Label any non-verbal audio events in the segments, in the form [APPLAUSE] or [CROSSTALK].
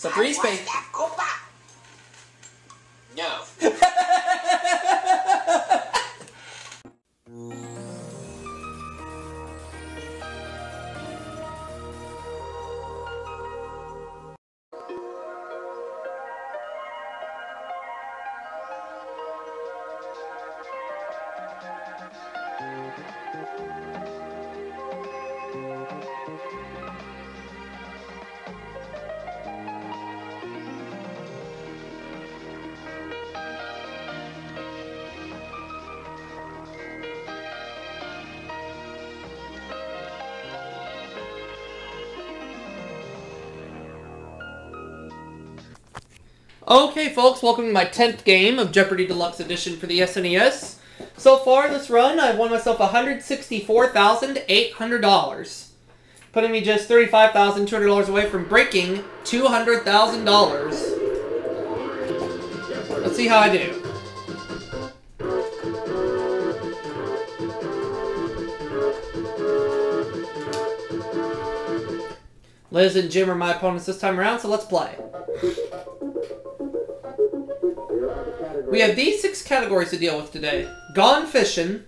So three Okay, folks, welcome to my 10th game of Jeopardy Deluxe Edition for the SNES. So far in this run, I've won myself $164,800, putting me just $35,200 away from breaking $200,000. Let's see how I do. Liz and Jim are my opponents this time around, so let's play. We have these six categories to deal with today. Gone Fishing,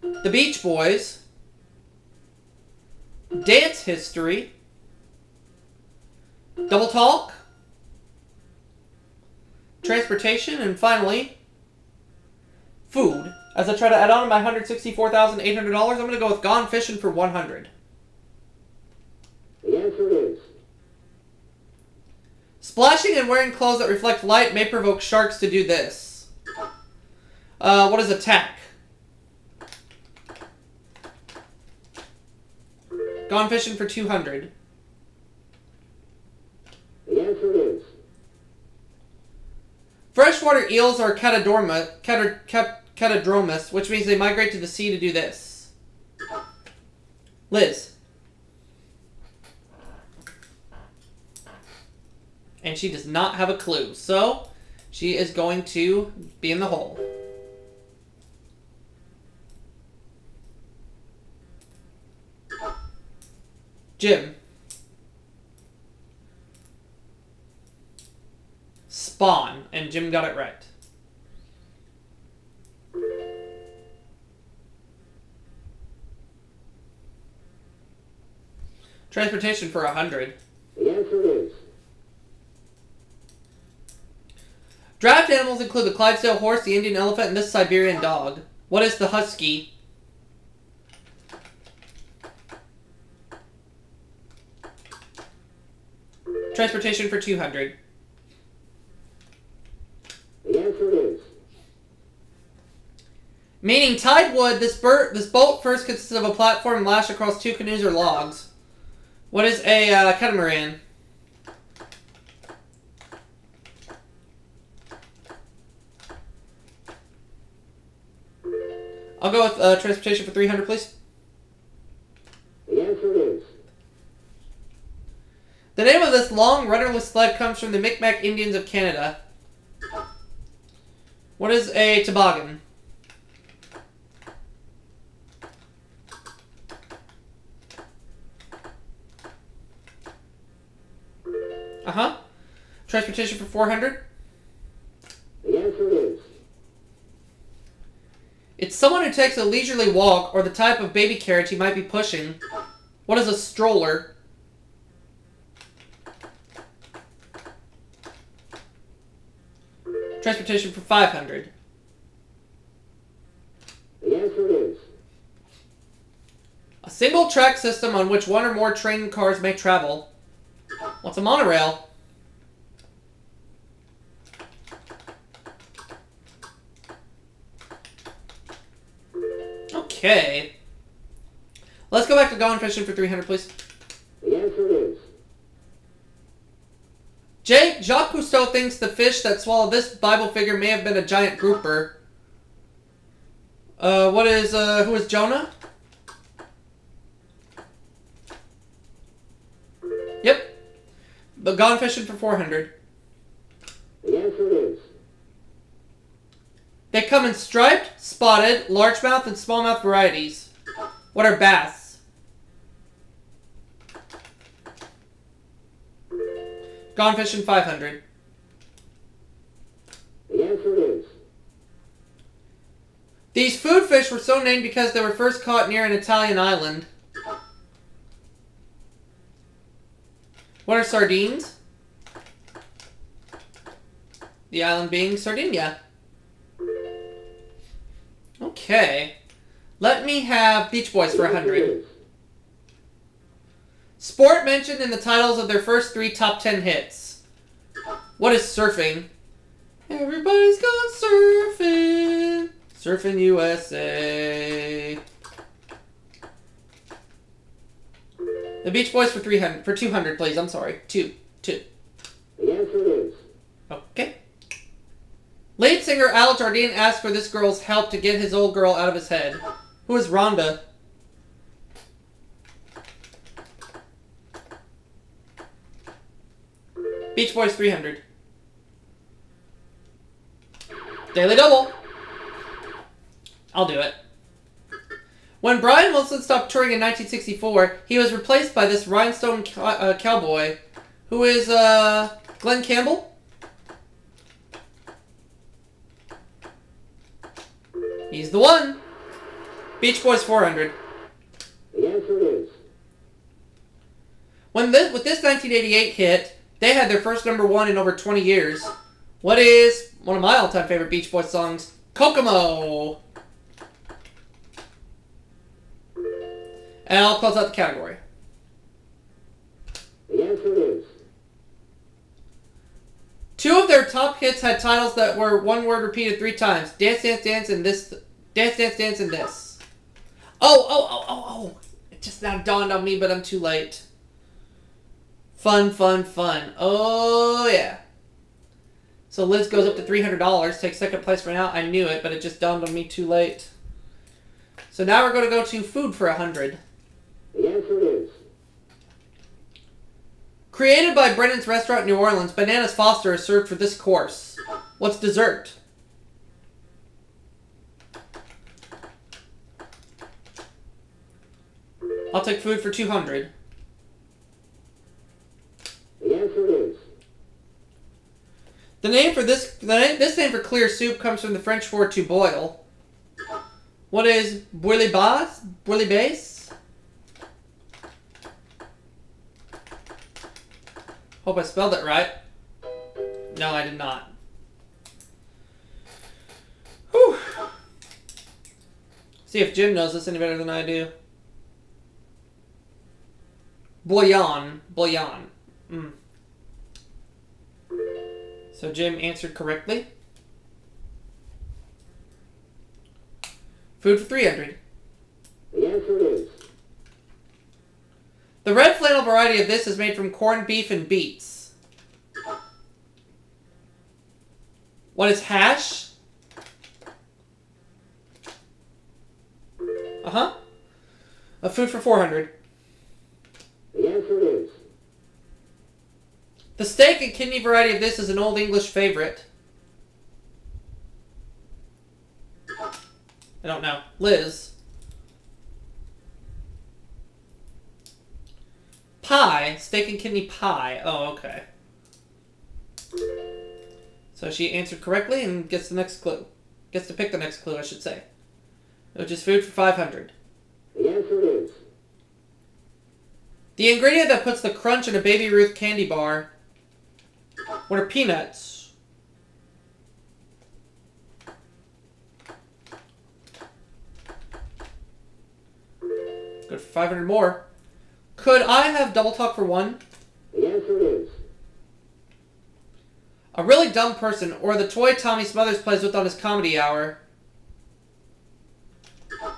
The Beach Boys, Dance History, Double Talk, Transportation, and finally, Food. As I try to add on my $164,800, I'm going to go with Gone Fishing for 100 The answer is Splashing and wearing clothes that reflect light may provoke sharks to do this. Uh, what is attack? Gone fishing for 200. the answer is Freshwater eels are catadorma, cata, cat, catadromous, which means they migrate to the sea to do this. Liz. And she does not have a clue, so she is going to be in the hole. Jim. Spawn, and Jim got it right. Transportation for a hundred. the answer is Draft animals include the Clydesdale horse, the Indian elephant, and this Siberian dog. What is the husky? Transportation for 200. the answer is Meaning Tidewood, this bird, this boat first consists of a platform lashed across two canoes or logs. What is a uh, catamaran? I'll go with uh, transportation for 300, please. the answer is The name of this long rudderless sled comes from the Micmac Indians of Canada. What is a toboggan? Uh huh. Transportation for 400? the answer is It's someone who takes a leisurely walk or the type of baby carriage he might be pushing. What is a stroller? Transportation for 500. the answer is A single track system on which one or more train cars may travel. What's a monorail? Okay. Let's go back to Gone Fishing for 300, please. the answer is Jake, Jacques Cousteau thinks the fish that swallowed this Bible figure may have been a giant grouper. Uh, what is, uh, who is Jonah? Yep. But Gone Fishing for 400. the answer is They come in striped, spotted, largemouth, and smallmouth varieties. What are bass? Gone fishing 500. The answer is These food fish were so named because they were first caught near an Italian island. What are sardines? The island being Sardinia. Okay. Let me have Beach Boys for the 100. Sport mentioned in the titles of their first three top 10 hits. What is surfing? Everybody's gone surfing. Surfing USA. The Beach Boys for 300 for 200 please. I'm sorry. 2 2. The answer is. Lead singer Al Jardine asked for this girl's help to get his old girl out of his head. Who is Rhonda? Beach Boys 300. Daily Double. I'll do it. When Brian Wilson stopped touring in 1964, he was replaced by this rhinestone uh, cowboy, who is uh, Glen Campbell. He's the one. Beach Boys 400. the answer is When this, with this 1988 hit, they had their first number one in over 20 years. What is one of my all-time favorite Beach Boys songs? Kokomo. And I'll close out the category. the answer is Two of their top hits had titles that were one word repeated three times. Dance, dance, dance, and this. Dance, dance, dance, and this. Oh, oh, oh, oh, oh! It just now dawned on me, but I'm too late. Fun, fun, fun. Oh yeah. So Liz goes up to three hundred dollars, takes second place for now. I knew it, but it just dawned on me too late. So now we're going to go to food for a hundred. the answer Created by Brennan's Restaurant in New Orleans, Bananas Foster is served for this course. What's dessert? I'll take food for 200. the answer is The name for this the name, this name for clear soup comes from the French for to boil. What is bouillabaisse? Bouillabaisse? Hope I spelled it right. No, I did not. Whew. See if Jim knows this any better than I do. Bouillon. Bouillon. Mm. So Jim answered correctly. Food for 300. the answer is The red flannel variety of this is made from corned beef and beets. What is hash? Uh huh. A food for 400. the answer is The steak and kidney variety of this is an old English favorite. I don't know. Liz. Pie. Steak and kidney pie. Oh, okay. So she answered correctly and gets the next clue. Gets to pick the next clue, I should say. Which is food for 500. the answer is The ingredient that puts the crunch in a Baby Ruth candy bar. What are peanuts? Good for 500 more. Could I have double talk for one? the answer is A really dumb person, or the toy Tommy Smothers plays with on his comedy hour. Oh,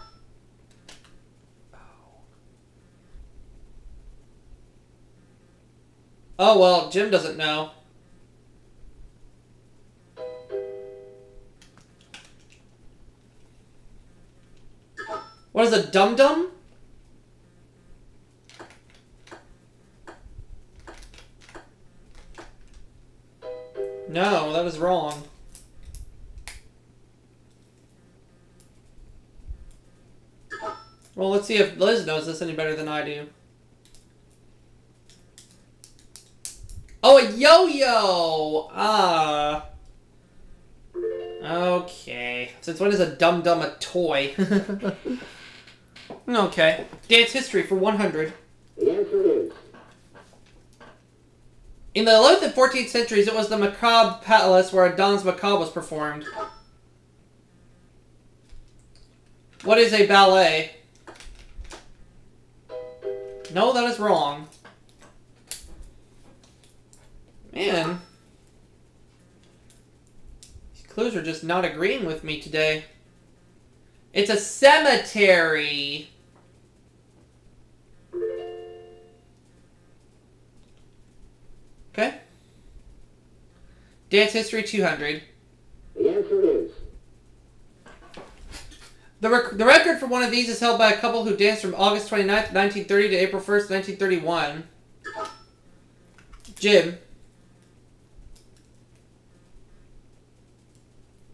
oh well, Jim doesn't know. What is a dum dum? See if Liz knows this any better than I do. Oh, a yo-yo. Ah. Okay. Since when is a dum dum a toy? [LAUGHS] okay. Dance history for 100. The answer is. In the 11th and 14th centuries, it was the Macabre Palace where a danse macabre was performed. What is a ballet? No, that is wrong. Man. These clues are just not agreeing with me today. It's a cemetery. Okay. Dance history 200. The answer is. The, rec- the record for one of these is held by a couple who danced from August 29th, 1930 to April 1st, 1931. Jim.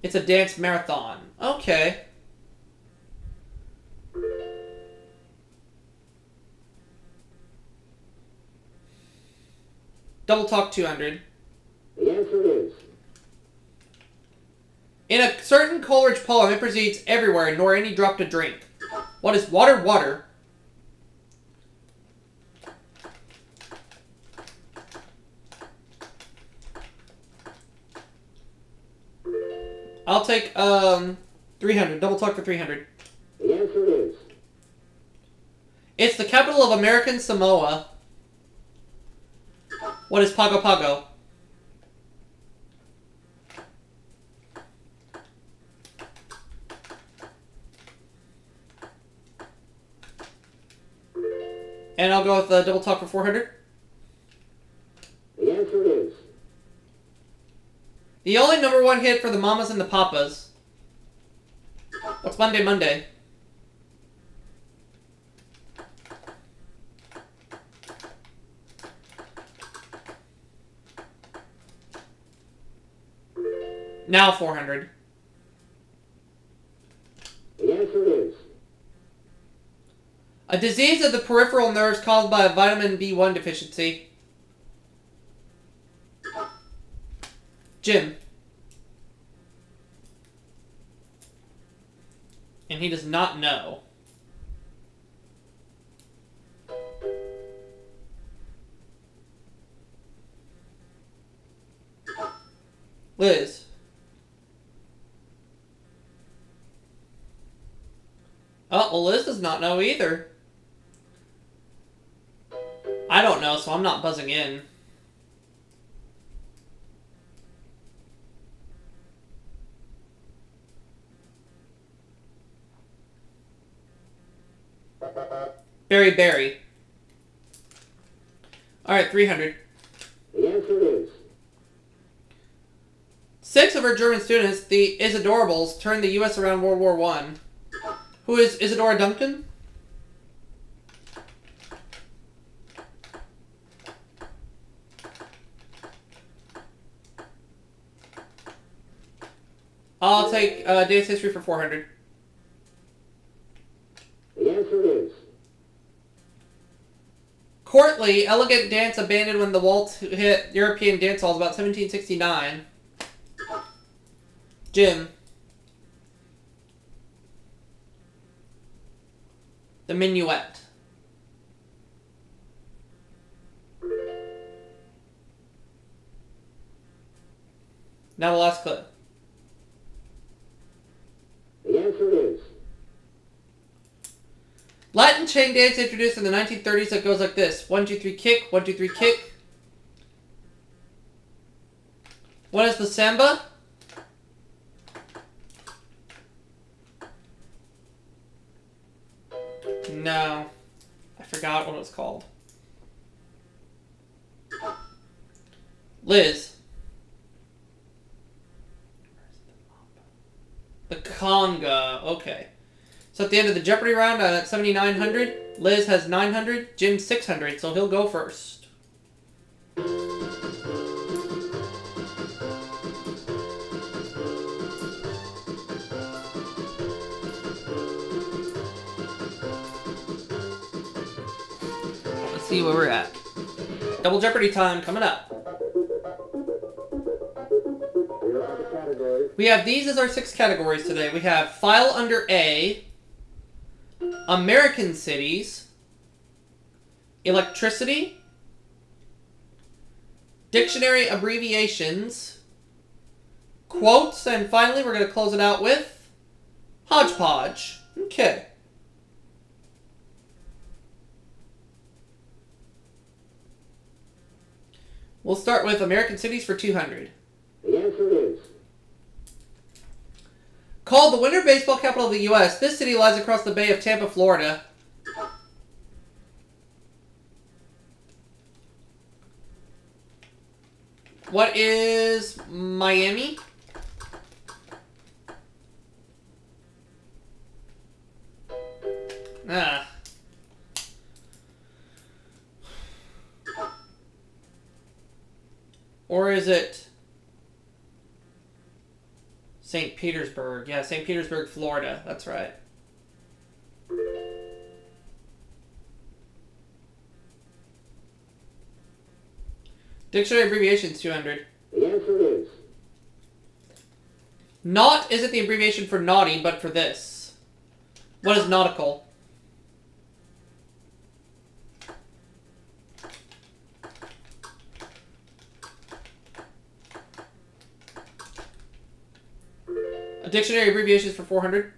It's a dance marathon. Okay. Double Talk 200. The answer is. In a certain Coleridge poem, it proceeds everywhere, nor any drop to drink. What is water? Water. I'll take um 300. Double talk for 300. The answer is. It's the capital of American Samoa. What is Pago Pago? And I'll go with the double talk for 400. The answer is. The only number one hit for the Mamas and the Papas. What's Monday Monday? Now 400. The answer is. A disease of the peripheral nerves caused by a vitamin B1 deficiency. Jim. And he does not know. Liz. Oh, well, Liz does not know either. I don't know, so I'm not buzzing in. beriberi. Alright, 300. The answer is. Six of our German students, the Isadorables, turned the U.S. around World War One. Who is Isadora Duncan? I'll take uh, dance history for 400. The answer is. Courtly, elegant dance abandoned when the waltz hit European dance halls about 1769. Jim. The Minuet. Now the last clip. The answer is. Latin chain dance introduced in the 1930s that goes like this. One, two, three, kick. One, two, three, kick. What is the samba? No. I forgot what it was called. Liz. The conga. Okay. So at the end of the Jeopardy round, I'm at 7,900. Liz has 900. Jim 600, so he'll go first. Let's see where we're at. Double Jeopardy time coming up. We have these as our six categories today. We have file under A, American cities, electricity, dictionary abbreviations, quotes, and finally we're going to close it out with hodgepodge. Okay. We'll start with American cities for 200. The answer is Called the winter baseball capital of the U.S., this city lies across the Bay of Tampa, Florida. What is Miami? Ah. Or is it St. Petersburg? Yeah, St. Petersburg, Florida. That's right. Dictionary abbreviations 200. the answer is Naut isn't the abbreviation for naughty, but for this. What is nautical? A dictionary abbreviations for 400.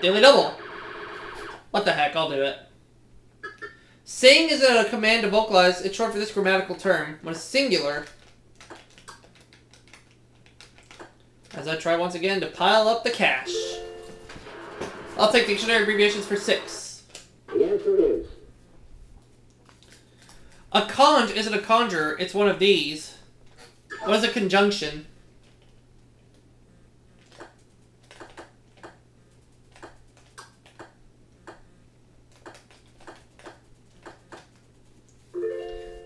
Daily double. What the heck, I'll do it. Sing is a command to vocalize. It's short for this grammatical term. When it's singular, As I try once again to pile up the cash. I'll take dictionary abbreviations for six. the answer is A conj isn't a conjure, it's one of these. What is a conjunction?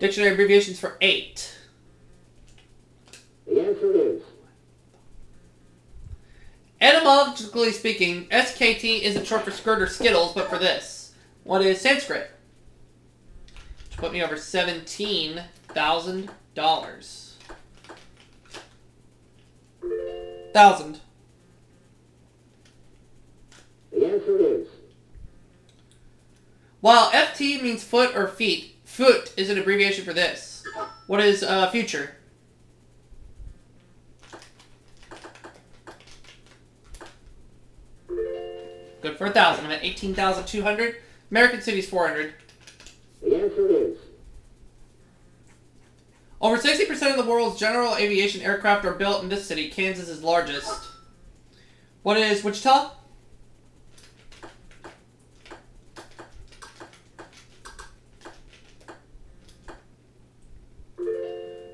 Dictionary abbreviations for eight. the answer is Etymologically speaking, SKT isn't short for skirt or skittles, but for this. What is Sanskrit? Which put me over seventeen thousand dollars. Thousand. the answer is While FT means foot or feet, foot is an abbreviation for this. What is uh, future? Good for a thousand. I'm at eighteen thousand two hundred. American cities four hundred. the answer is Over 60% of the world's general aviation aircraft are built in this city. Kansas is largest. What is Wichita?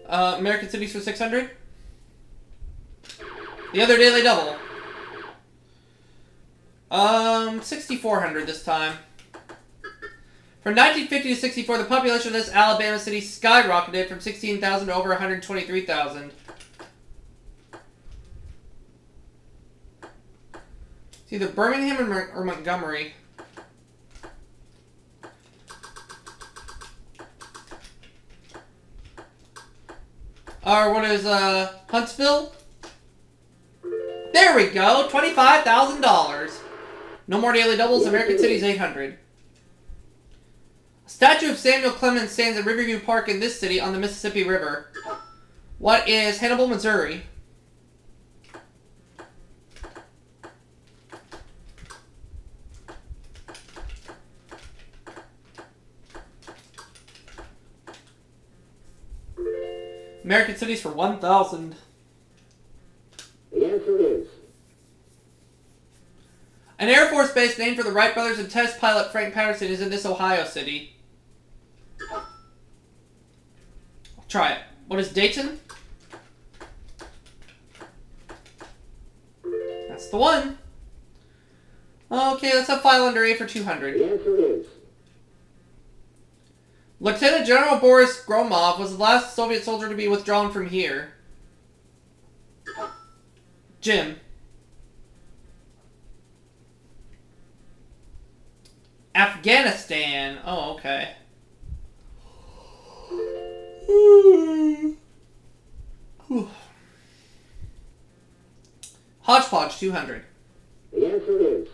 Uh, American cities for 600. The other daily double. Um, 6,400 this time. From 1950 to 64, the population of this Alabama city skyrocketed from 16,000 to over 123,000. It's either Birmingham or, or Montgomery. Or what is, uh, Huntsville? There we go! $25,000! No more daily doubles, American City's 800. A statue of Samuel Clemens stands at Riverview Park in this city on the Mississippi River. What is Hannibal, Missouri? American cities for 1,000. the answer is An Air Force base named for the Wright brothers and test pilot Frank Patterson is in this Ohio city. I'll try it. What is Dayton? That's the one. Okay, let's have file under A for 200. the answer is Lieutenant General Boris Gromov was the last Soviet soldier to be withdrawn from here. Jim. Afghanistan. Oh, okay. [SIGHS] Hodgepodge, 200. The answer is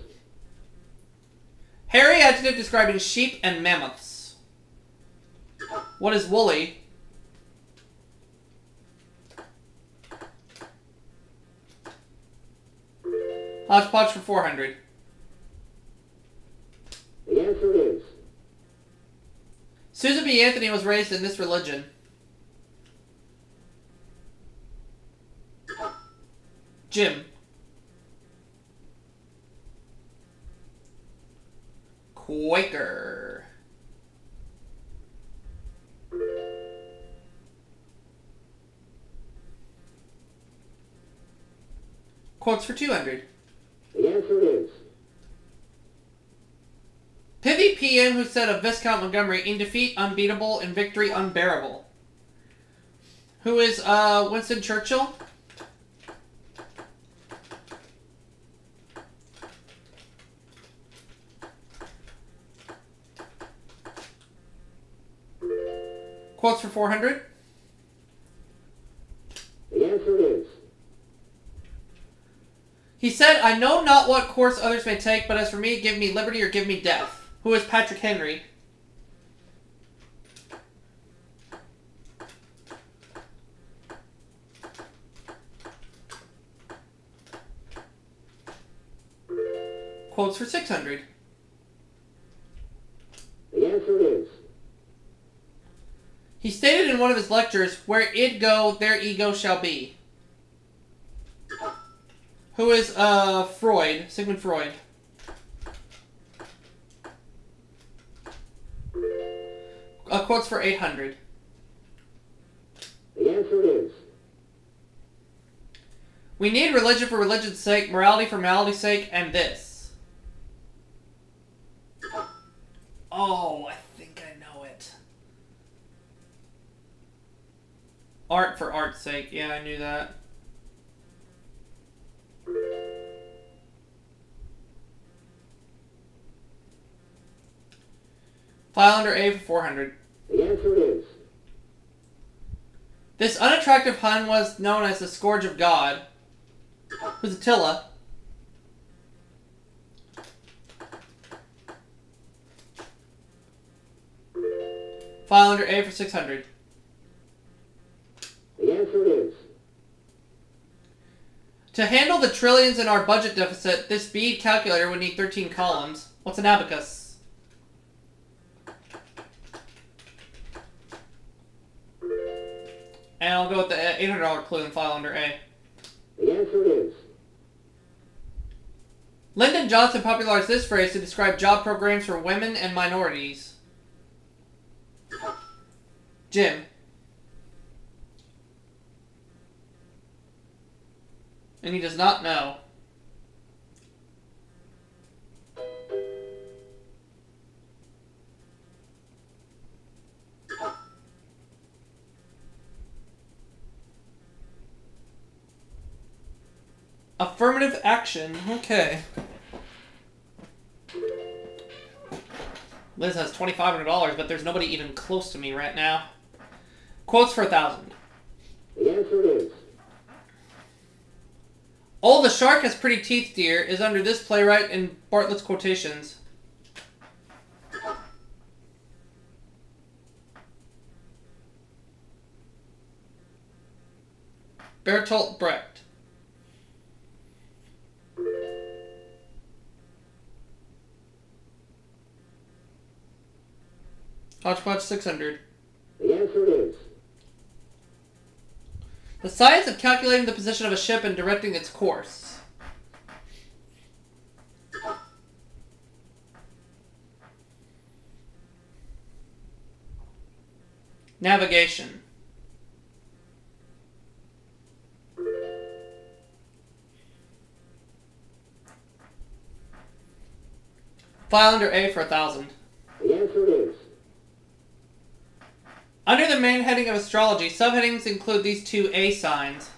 Hairy adjective describing sheep and mammoths. What is woolly? Hodgepodge for 400. the answer is Susan B. Anthony was raised in this religion. Jim. Quaker. Quotes for 200. the answer is Pithy PM who said of Viscount Montgomery, in defeat unbeatable, in victory unbearable. Who is uh, Winston Churchill? Quotes for 400. the answer is He said, I know not what course others may take, but as for me, give me liberty or give me death. Who is Patrick Henry? Quotes for 600. the answer is He stated in one of his lectures, Where id go, there ego shall be. Who is, uh, Freud, Sigmund Freud. Uh, quotes for 800. the answer is We need religion for religion's sake, morality for morality's sake, and this. Oh, I think I know it. Art for art's sake. Yeah, I knew that. File under A for 400. the answer is This unattractive Hun was known as the Scourge of God. Who's Attila? File under A for 600. the answer is To handle the trillions in our budget deficit, this bead calculator would need 13 columns. What's an abacus? And I'll go with the uh, $800 clue and file under A. the answer is Lyndon Johnson popularized this phrase to describe job programs for women and minorities. Jim. And he does not know. Action. Okay. Liz has twenty five hundred dollars, but there's nobody even close to me right now. Quotes for a thousand. the answer is Oh, the shark has pretty teeth, dear, is under this playwright in Bartlett's quotations. Bertolt Brecht. Hodgepodge 600. the answer is The science of calculating the position of a ship and directing its course. Navigation. File under A for a thousand. the answer is Under the main heading of astrology, subheadings include these two A signs.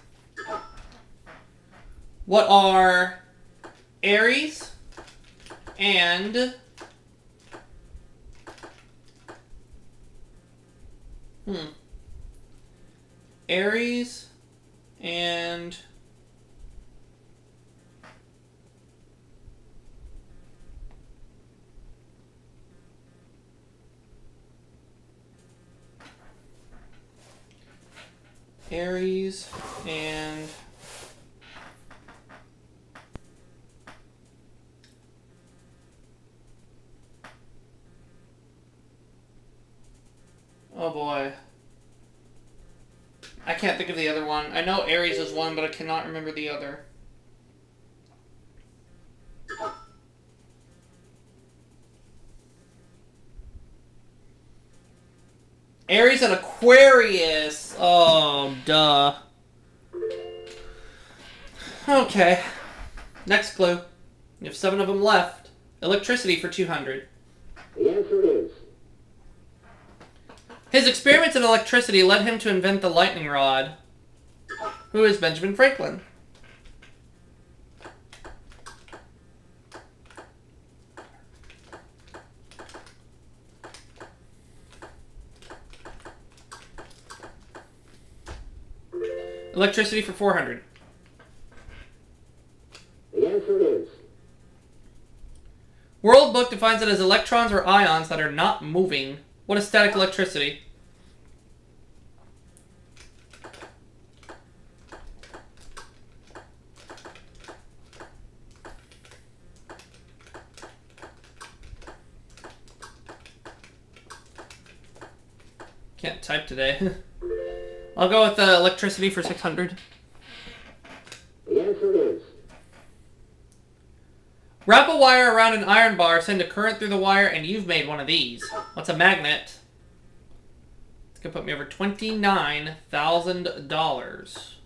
What are Aries and Hmm. Aries and Aries and Oh boy. I can't think of the other one. I know Aries is one, but I cannot remember the other. Aries and Aquarius. Oh, duh. Okay. Next clue. You have seven of them left. Electricity for 200. The answer is His experiments in electricity led him to invent the lightning rod. Who is Benjamin Franklin? Electricity for 400. the answer is World Book defines it as electrons or ions that are not moving. What is static electricity? Can't type today. [LAUGHS] I'll go with the electricity for 600. the answer is Wrap a wire around an iron bar, send a current through the wire, and you've made one of these. What's a magnet? It's gonna put me over twenty-nine thousand dollars.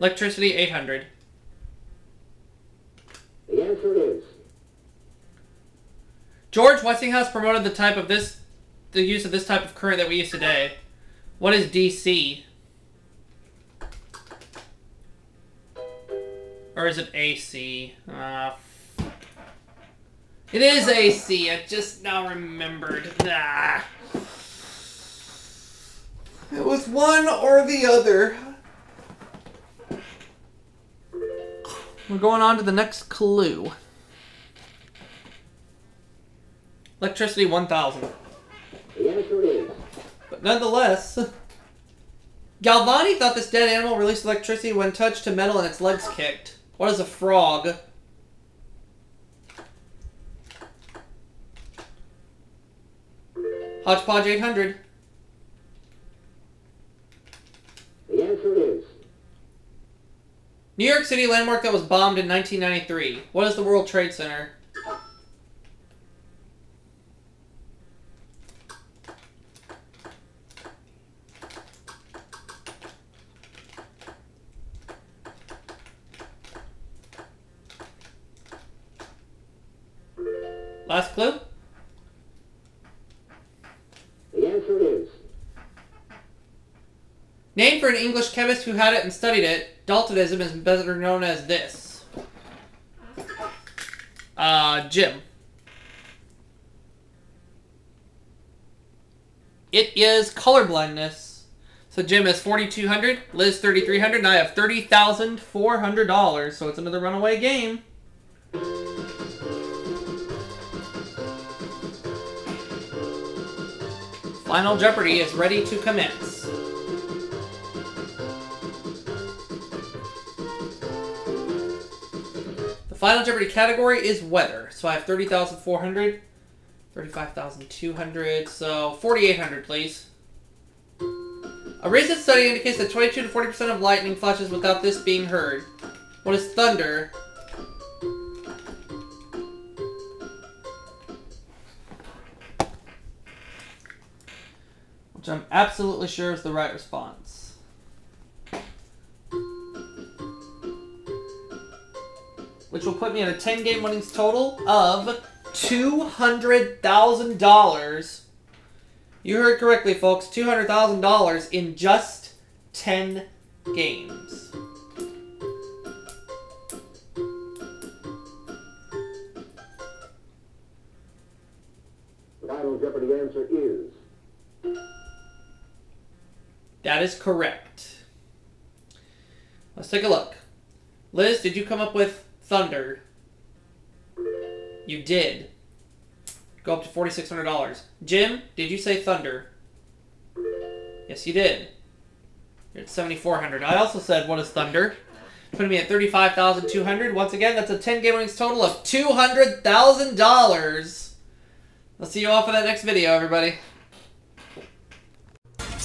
Electricity eight hundred. the answer is George Westinghouse promoted the type of this, the use of this type of current that we use today. What is DC? Or is it AC? Uh, it is AC. I just now remembered. Ah. It was one or the other. We're going on to the next clue. Electricity 1000. But nonetheless, Galvani thought this dead animal released electricity when touched to metal and its legs kicked. What is a frog? Hodgepodge 800. the answer is New York City landmark that was bombed in 1993. What is the World Trade Center? Last clue? the answer is Name for an English chemist who had it and studied it. Daltonism is better known as this. Uh, Jim. It is colorblindness. So Jim is 4200, Liz 3300, and I have $30,400. So it's another runaway game. Final Jeopardy is ready to commence. The Final Jeopardy category is weather. So I have 30,400, 35,200, so 4,800, please. A recent study indicates that 22 to 40% of lightning flashes without this being heard. What is thunder? Which I'm absolutely sure is the right response. which will put me at a 10 game winnings total of $200,000. You heard correctly, folks. $200,000 in just 10 games. That is correct. Let's take a look. Liz, did you come up with thunder? You did. Go up to $4,600. Jim, did you say thunder? Yes, you did. You're at 7,400. I also said, what is Thunder? Putting me at 35,200. Once again, that's a 10 game winnings total of $200,000. I'll see you all for that next video, everybody.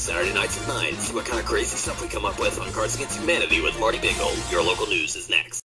Saturday nights at 9. See what kind of crazy stuff we come up with on Cards Against Humanity with Marty Bingle. Your local news is next.